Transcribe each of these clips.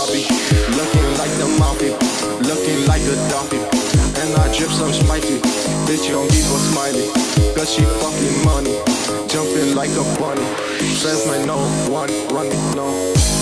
Barbie. Looking like the mafia, looking like a dumpy, And I drip some spicy, bitch, you don't give a smiley. Cause she fucking money, jumping like a bunny. Says my no one, running no.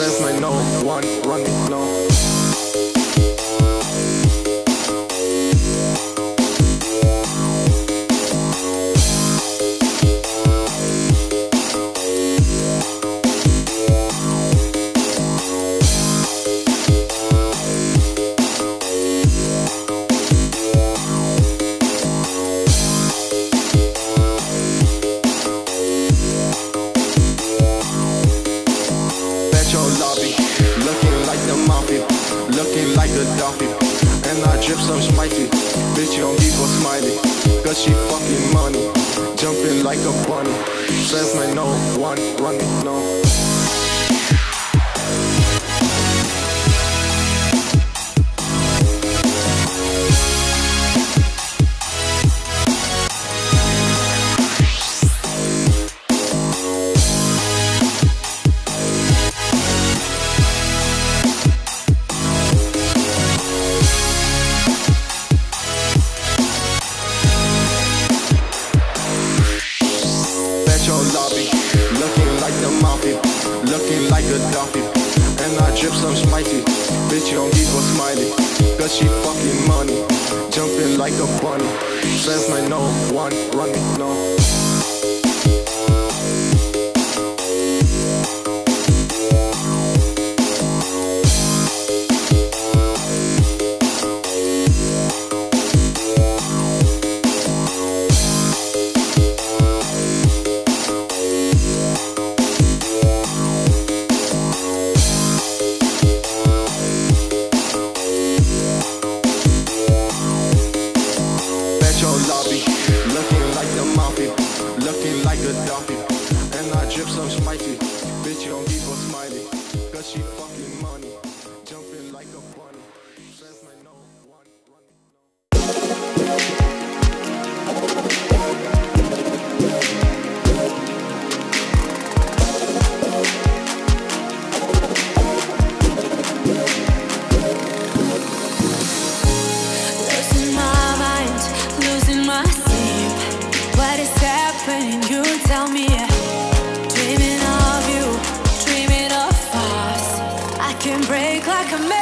sense, my no one i can break like a man.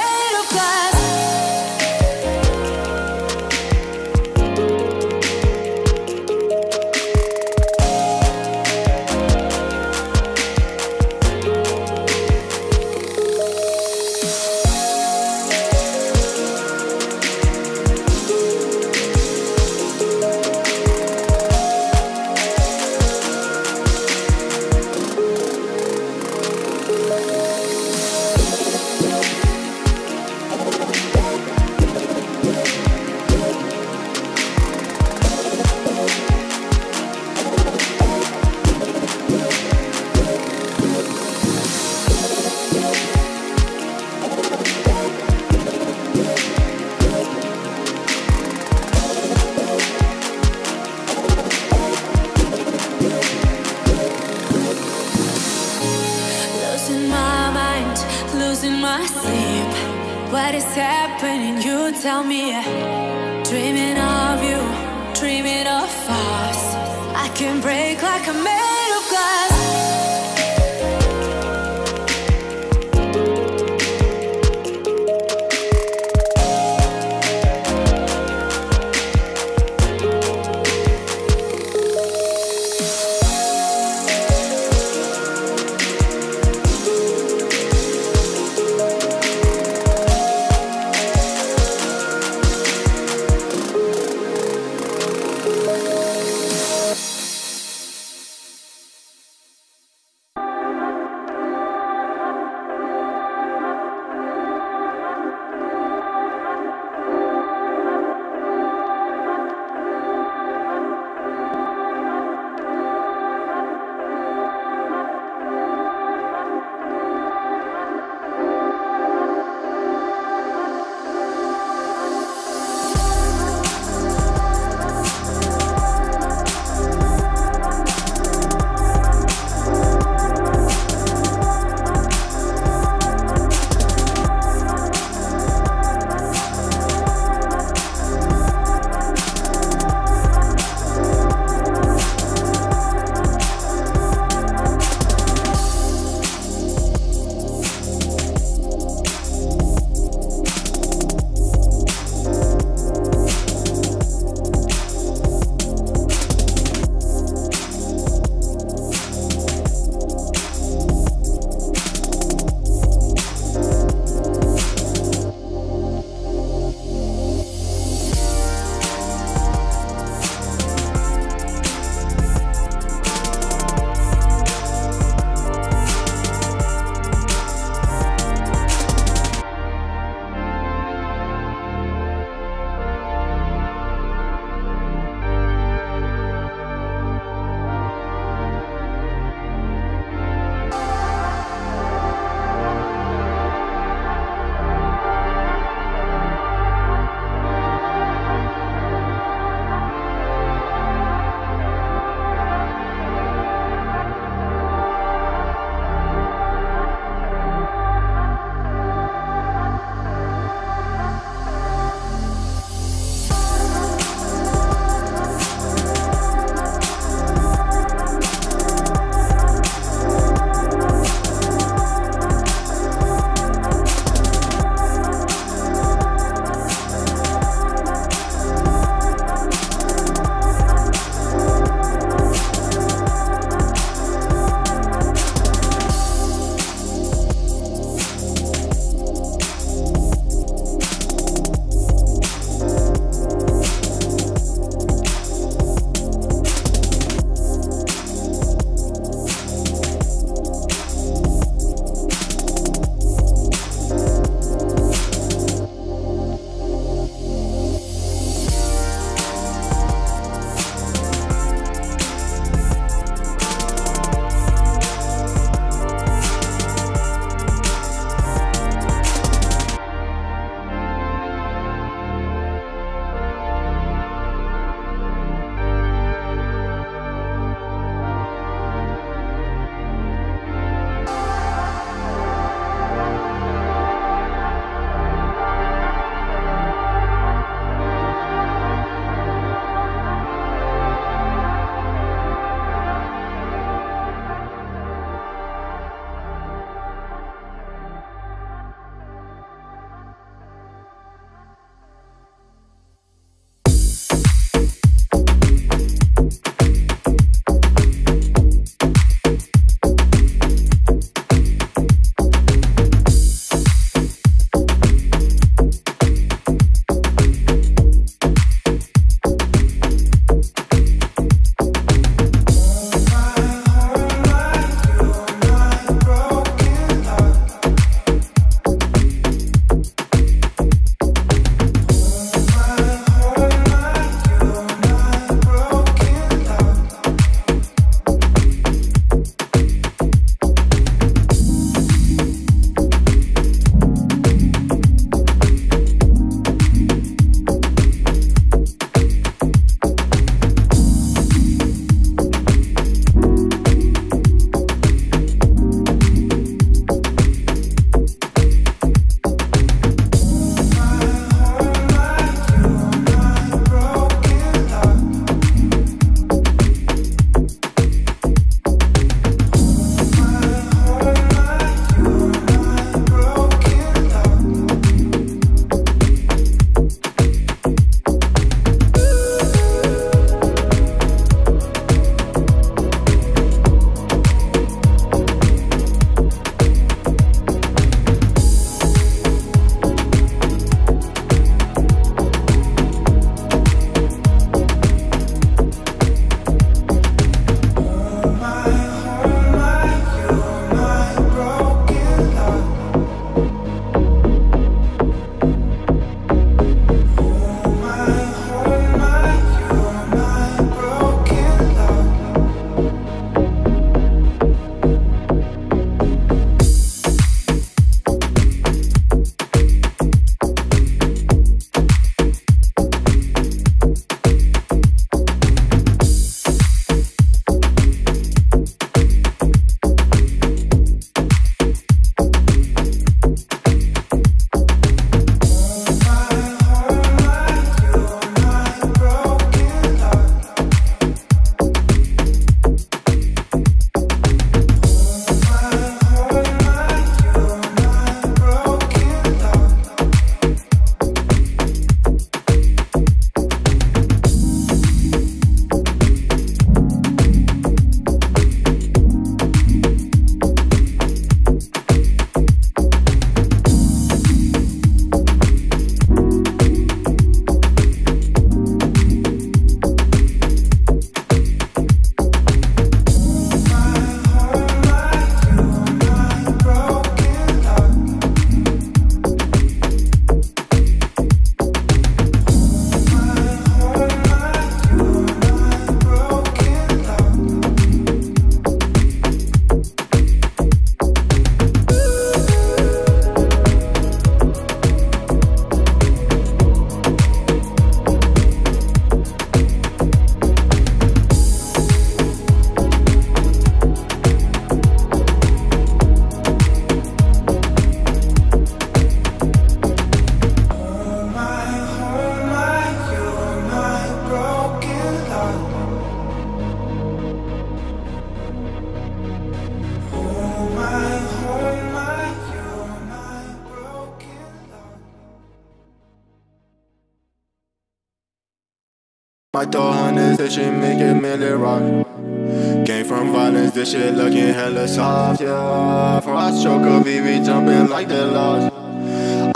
Hella soft, yeah. For I stroke a VV jumping like the lost.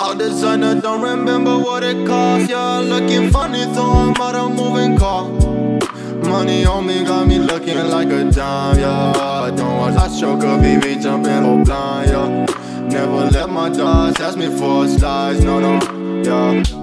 All designer, don't remember what it cost, yeah. Looking funny, so I'm out of moving car. Money on me got me looking like a dime, yeah. Don't watch I stroke a VV jumping all blind, yeah. Never let my dogs ask me for slides, no, no, yeah.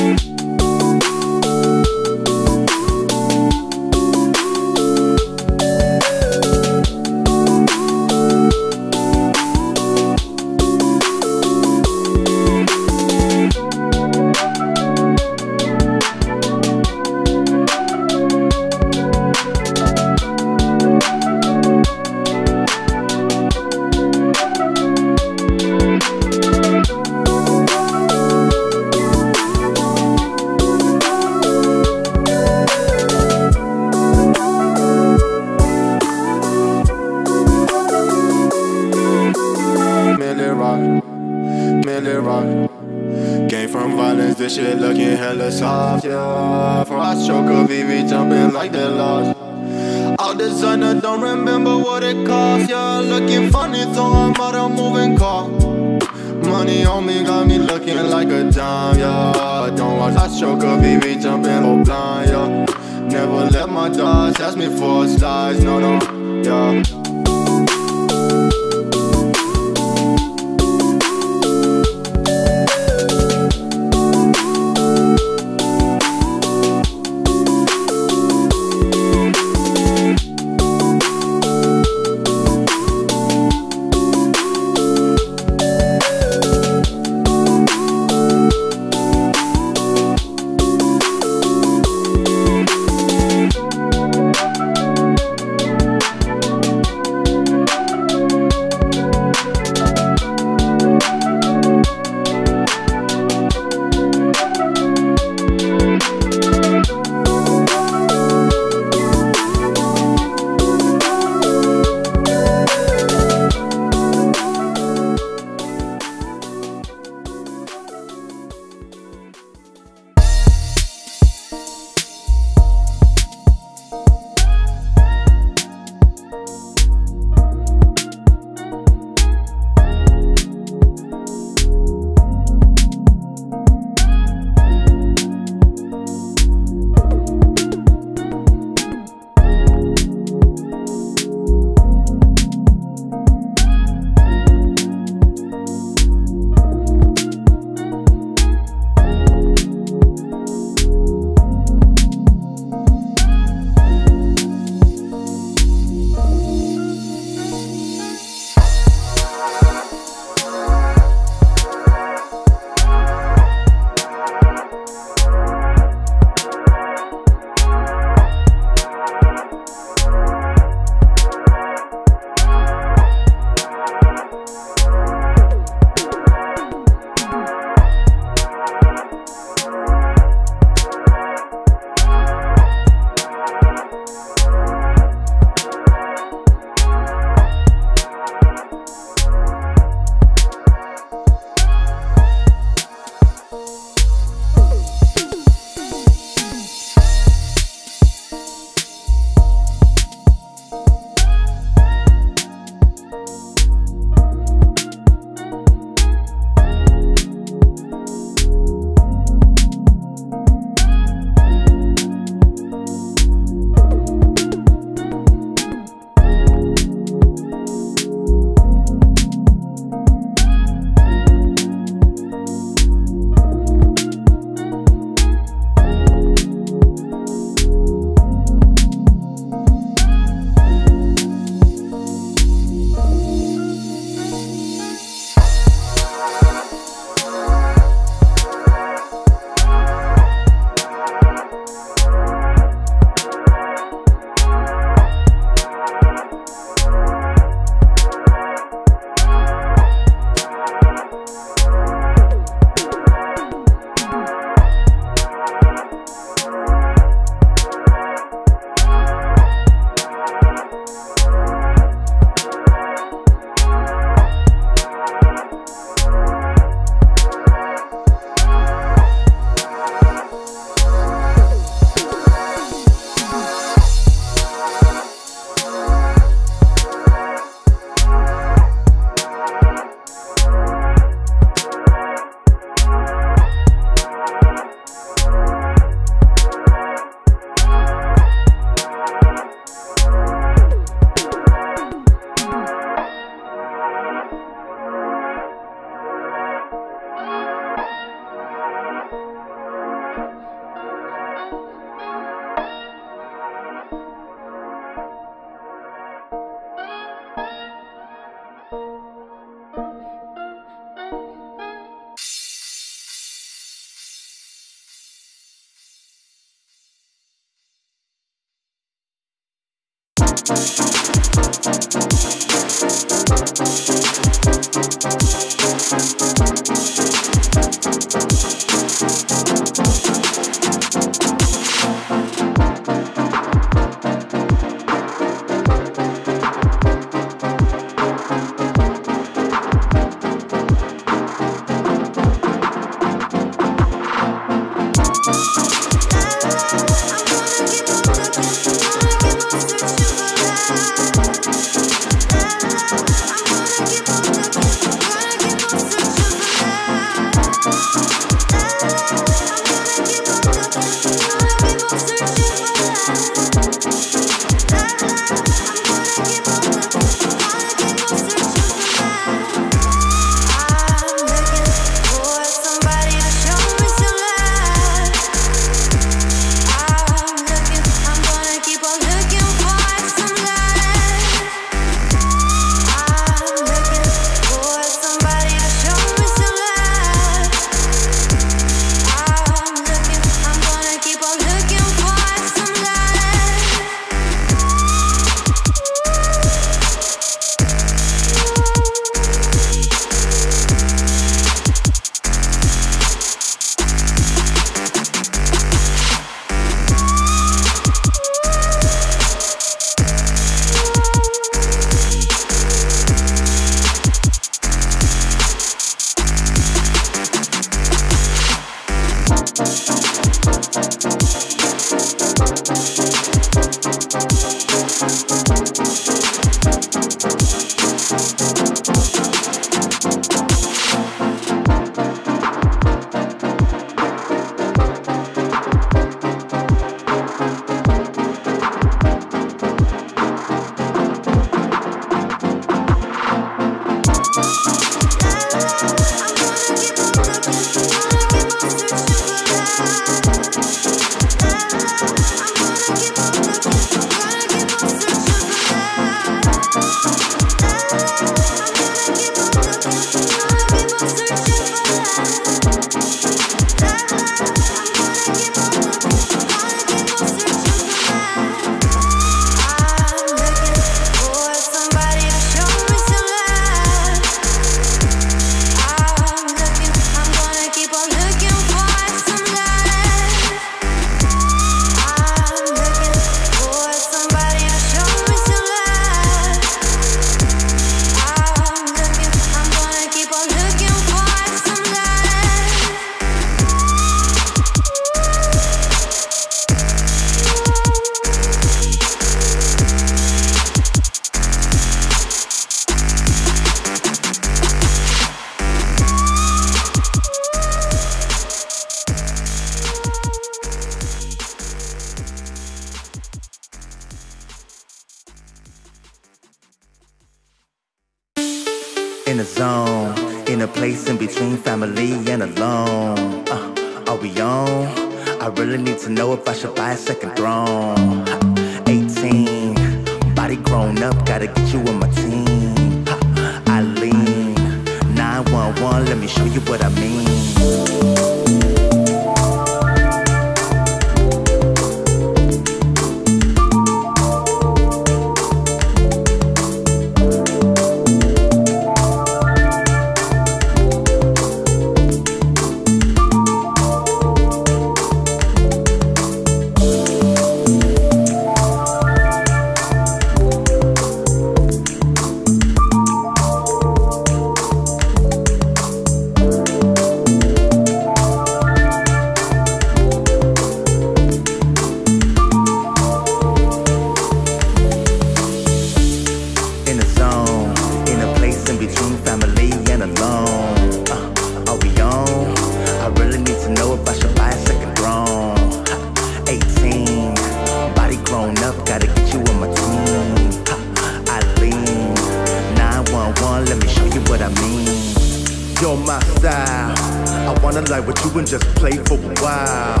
Play for a while.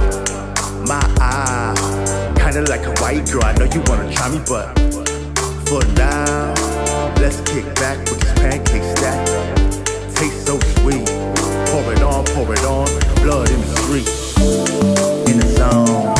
My eye, kinda like a white girl. I know you wanna try me, but for now, let's kick back with this pancake stack. Tastes so sweet. Pour it on, pour it on, blood in the street. In the zone.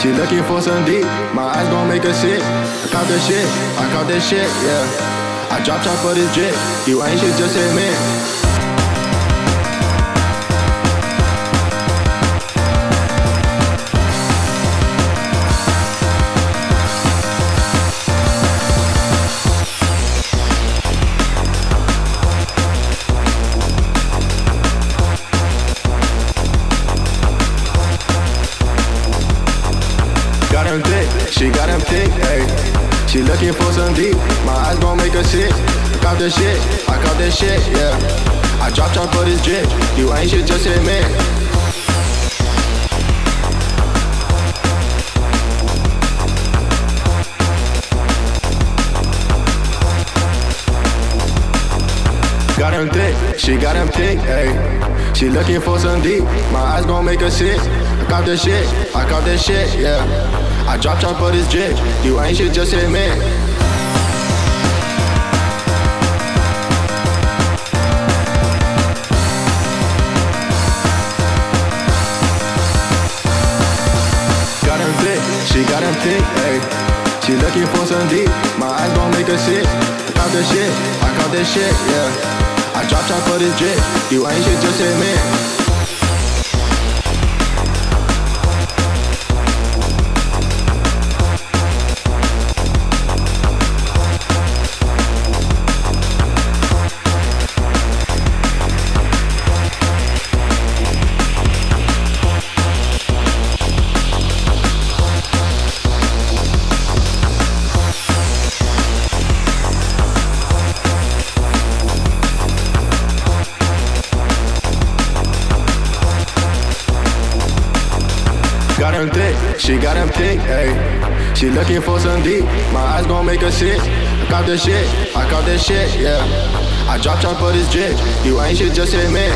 She looking for some deep. My eyes gon' make her sick. I caught that shit, I caught that shit, yeah. I dropped off for this jet. You ain't shit, just admit. Off for this drip. You ain't shit, just admit. Got him thick, she got him thick, ayy. She looking for some deep. My eyes gon' make her sick. I caught this shit, I caught this shit, yeah. I dropped off for this jet. You ain't shit, just admit. Ayy. She looking for some deep. My eyes gon' make her sick. I caught that shit, I caught this shit, yeah. I dropped off for this jet. You ain't shit, just admit. Him thick, ayy. She looking for some deep, my eyes gon' make her sick. I caught this shit, I caught this shit, yeah. I drop trunk for this jig, you ain't shit, just admit.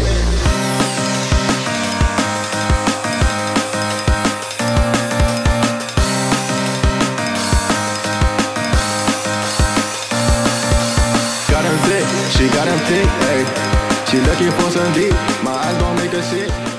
Got him thick, she got him thick, ayy. She looking for some deep, my eyes gon' make her sick.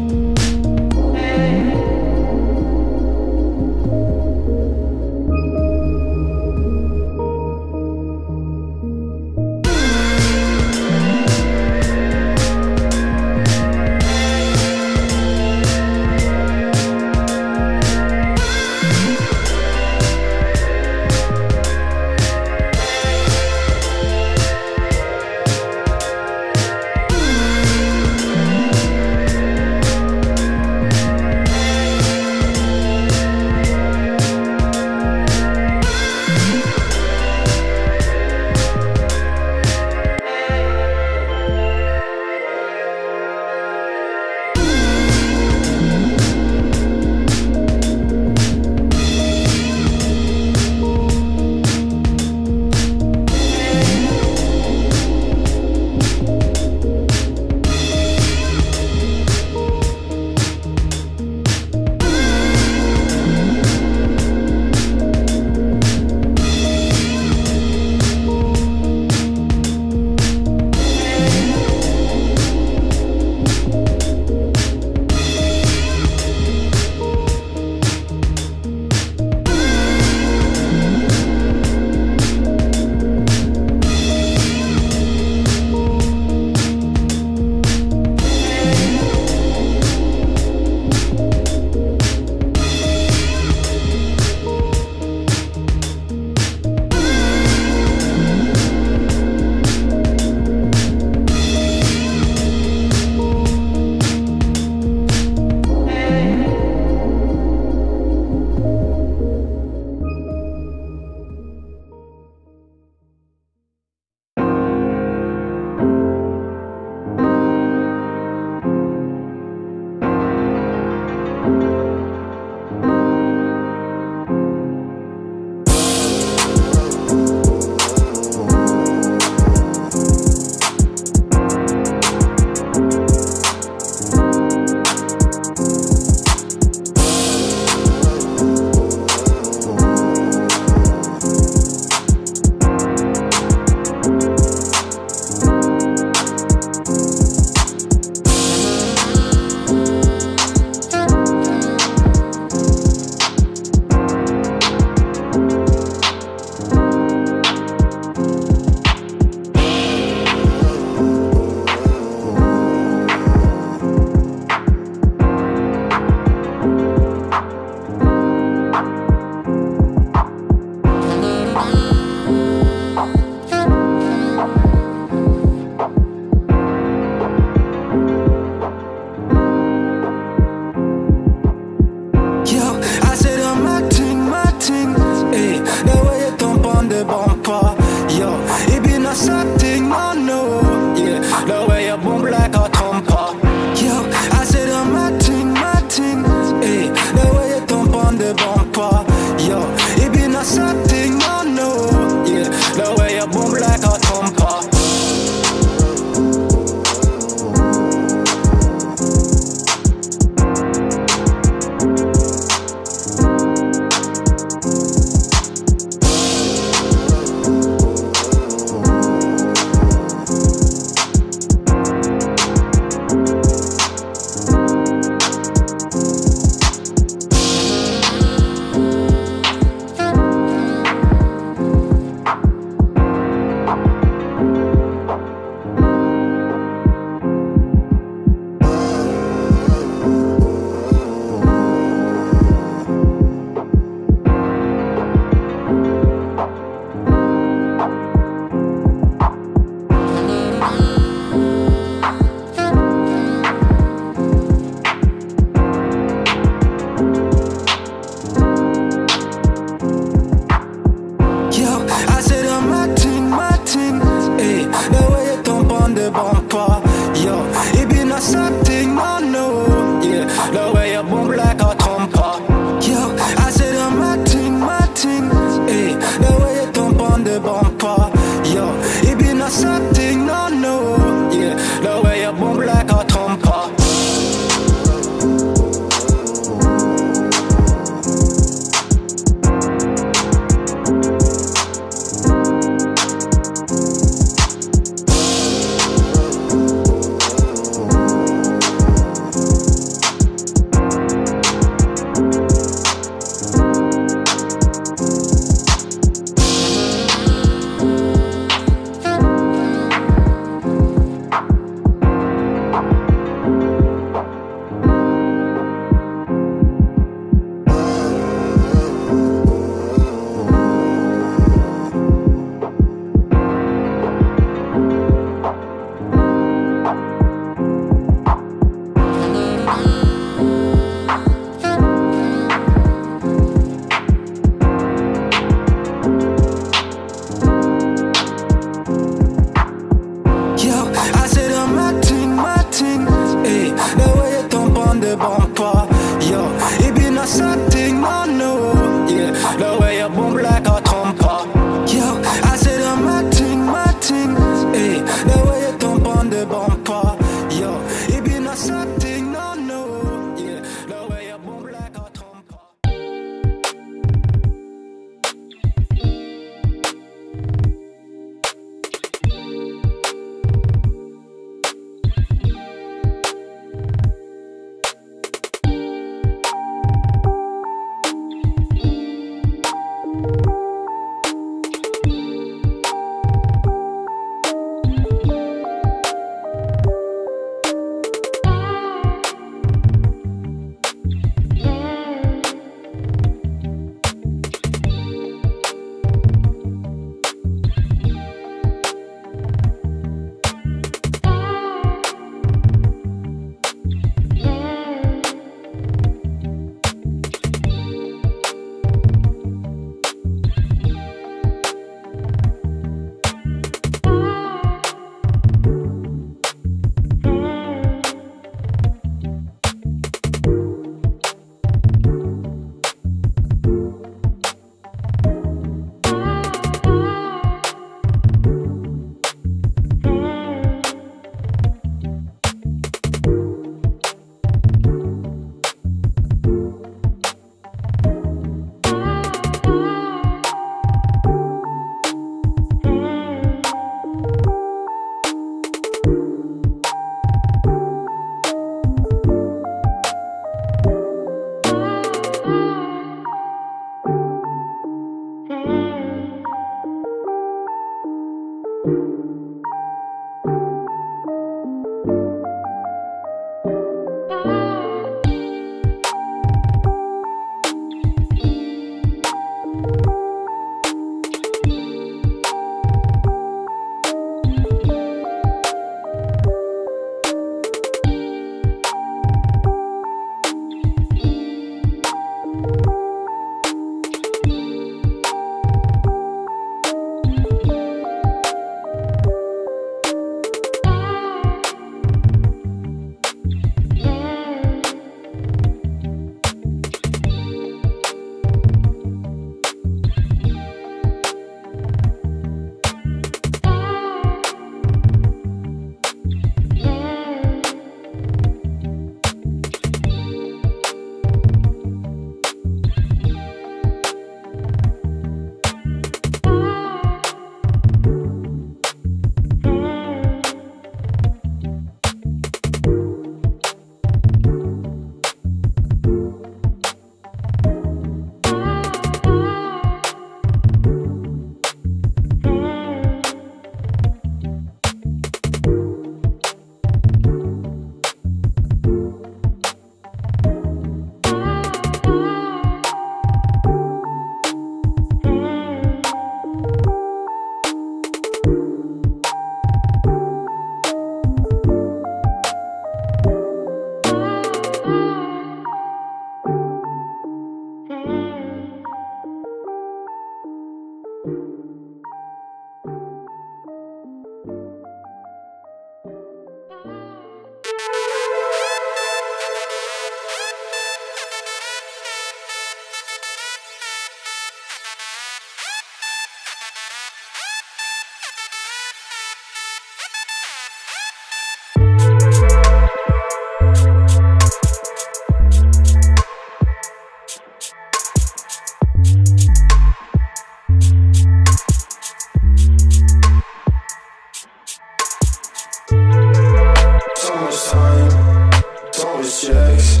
much checks,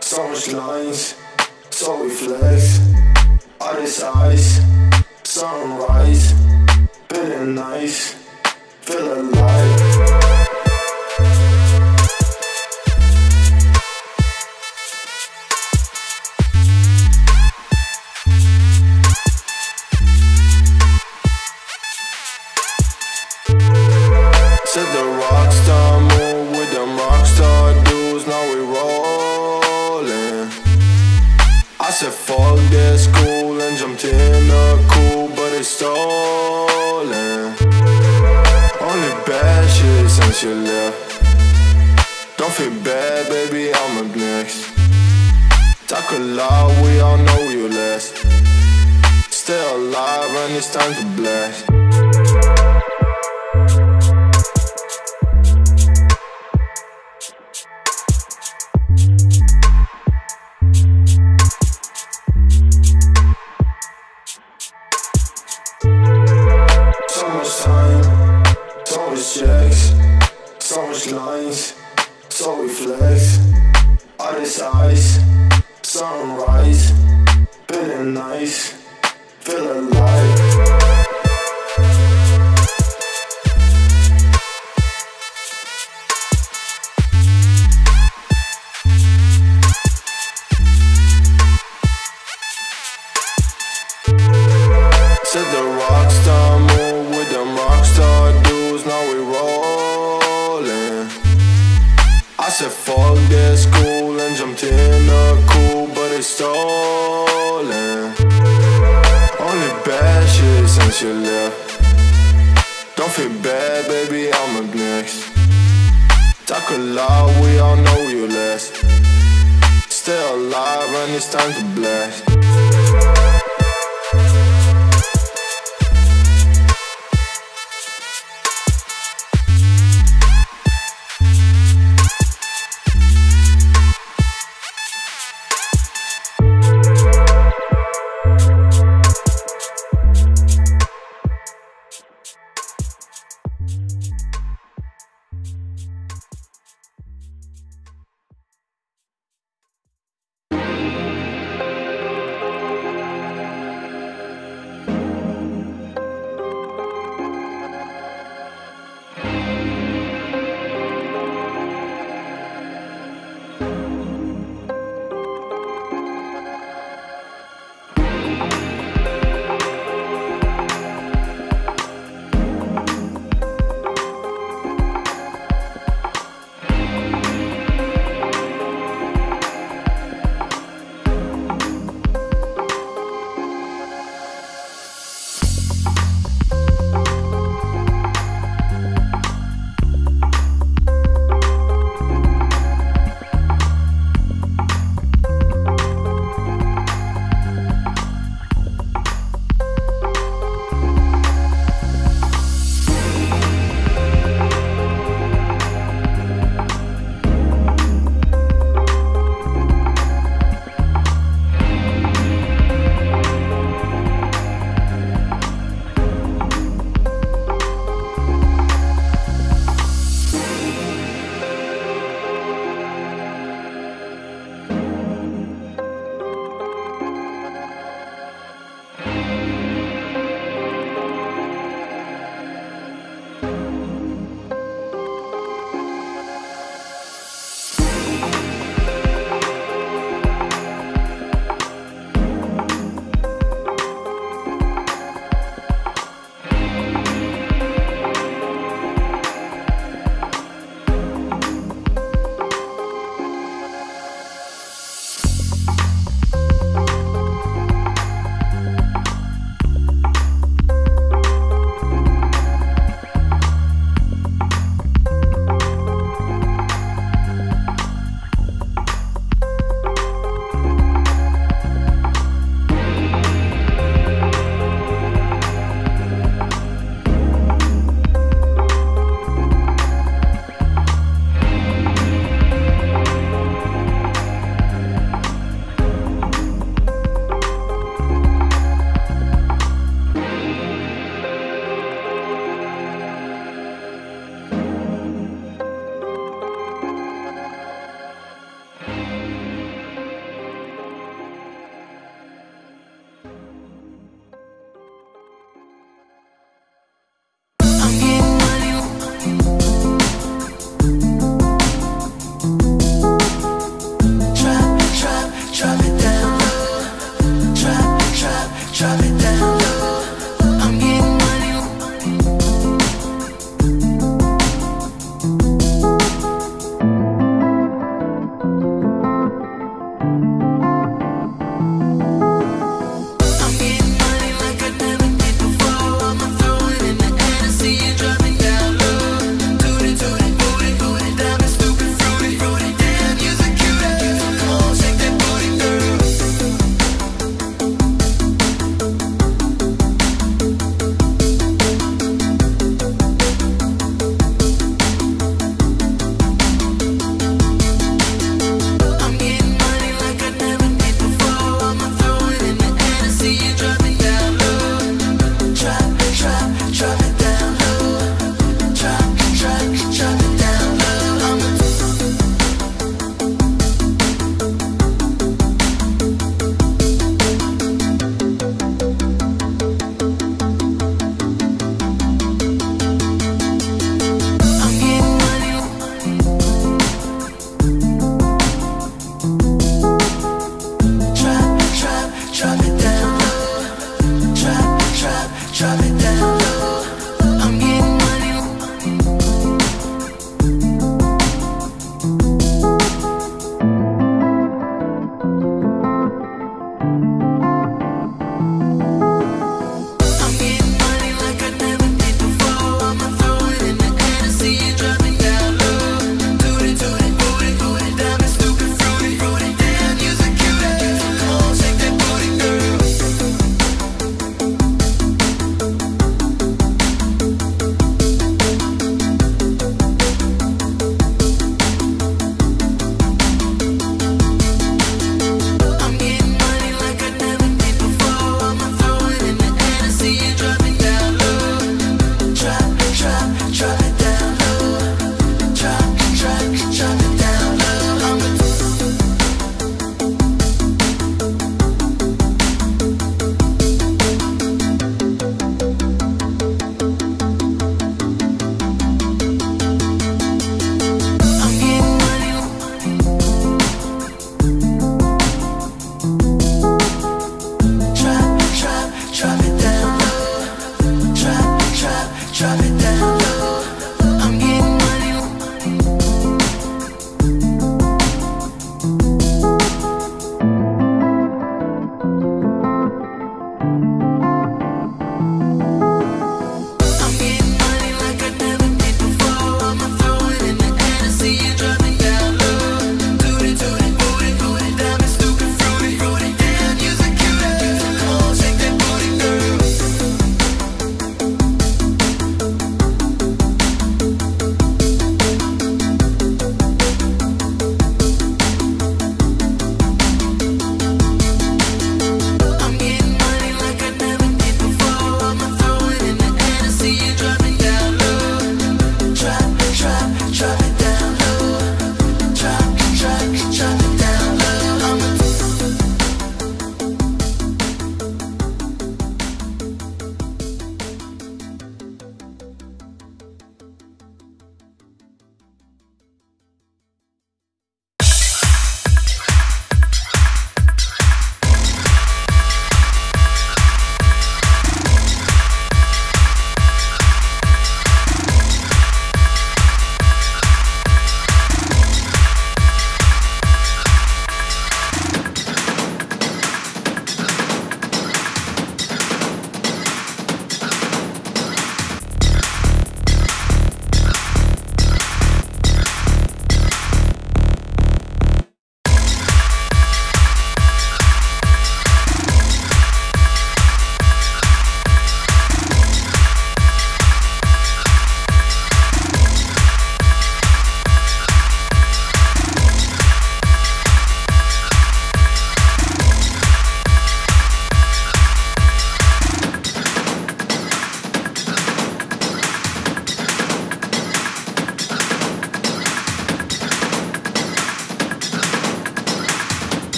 so much lines, so we flex. All this ice, sunrise, feeling nice, feeling alive. is stolen. Only bad shit since you left. Don't feel bad, baby, I'm up next Talk a lot, we all know you less. Stay alive when it's time to blast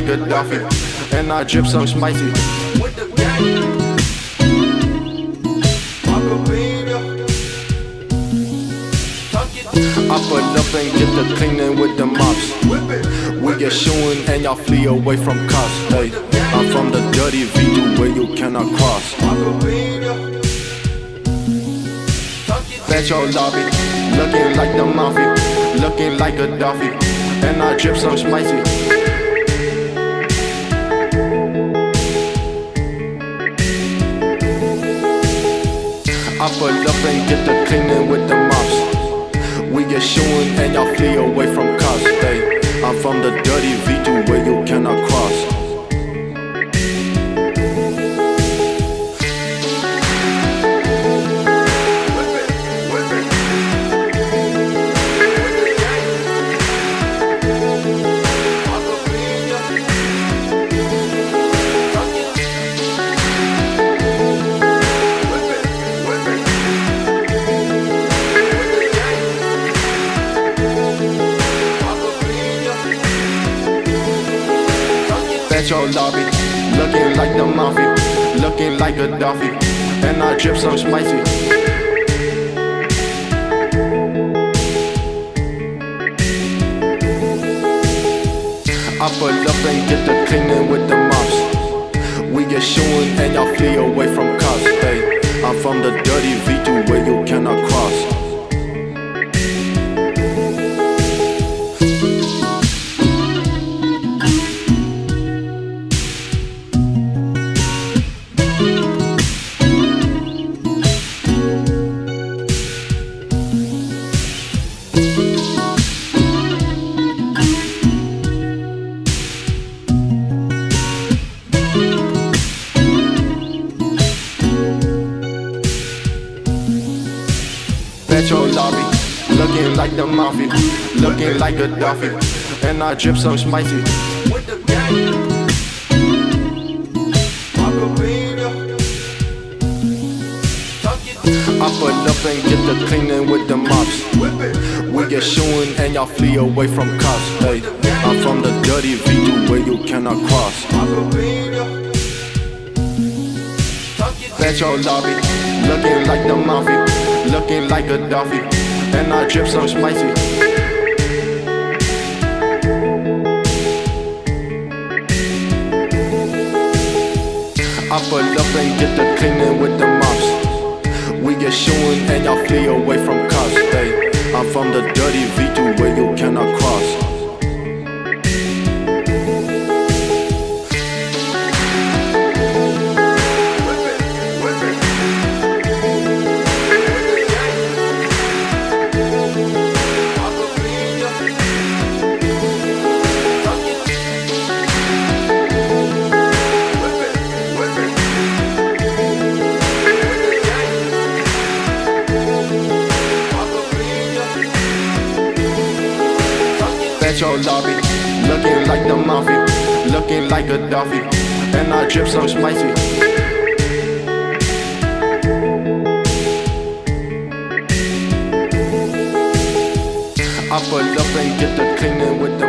like Duffy, and I drip some spicy. With the. I pull up and get the cleaning with the mops. We get shooing and y'all flee away from cops. Hey, I'm from the dirty V2 where you cannot cross. Metro lobby, looking like the mafia, looking like a Duffy, and I drip some spicy. I pull up and get the cleaning with the mops. We get shooing and y'all flee away from cops. Hey, I'm from the dirty V2 where you cannot cross. Metro lobby, looking like the mafia, looking like a Duffy, and I drip some spicy. I pull up and get the cleaning with the mops. We get shooing and y'all flee away from cops. Hey, I'm from the dirty V2 where you cannot cross. Like Duffy, and I drip some spicy. With the. I put up and get the cleaning with the mops. We get shooing and y'all flee away from cops. Hey, I'm from the dirty V2 where you cannot cross. Metro lobby, looking like the mafia, looking like a Duffy, and I drip some spicy. I pull up and get the cleaning with the mops. We get shooing and y'all flee away from cops. Hey, I'm from the dirty V2 where you cannot cross. Like looking like a Duffy, and I drip some spicy. I pull up and get the cleaning with the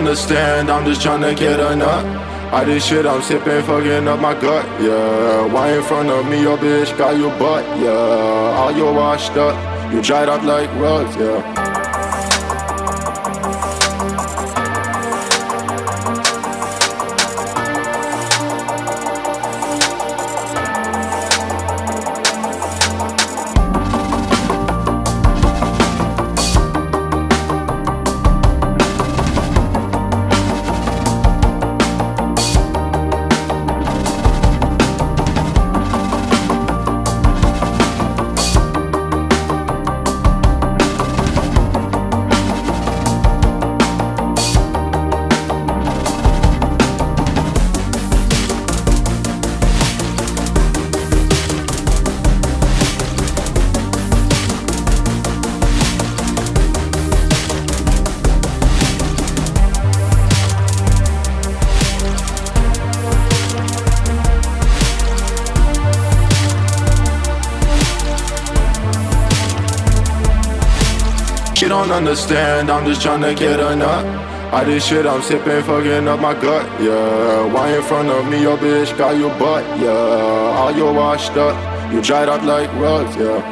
understand, I'm just tryna get a nut. I this shit I'm sipping, fucking up my gut, yeah. Why in front of me, your bitch got your butt, yeah. All you washed up, you dried up like rugs, yeah. Understand, I'm just tryna get a nut. I this shit I'm sipping, fucking up my gut, yeah. Why in front of me, your bitch got your butt, yeah. All you washed up, you dried up like rugs, yeah.